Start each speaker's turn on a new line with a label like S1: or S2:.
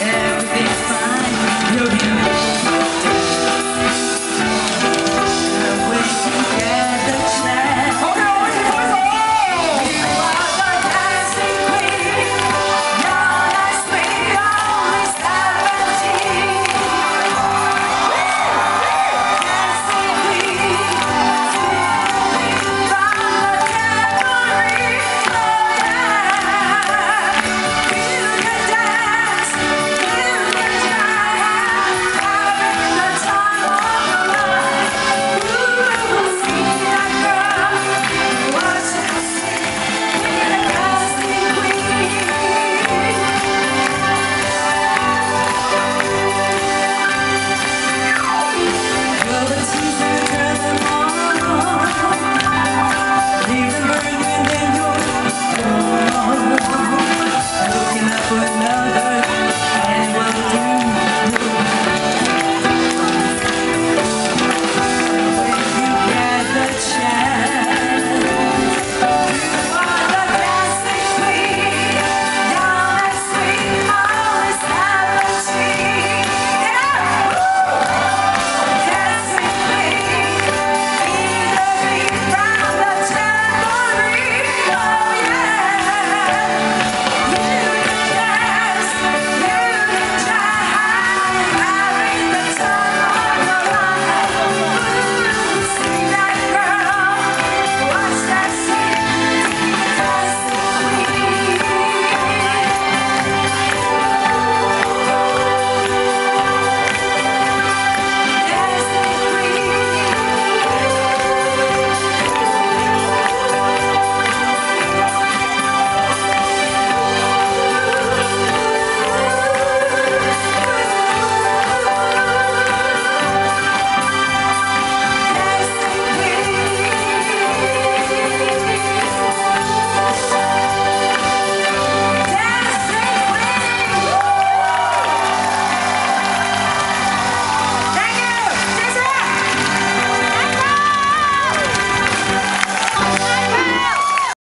S1: Yeah.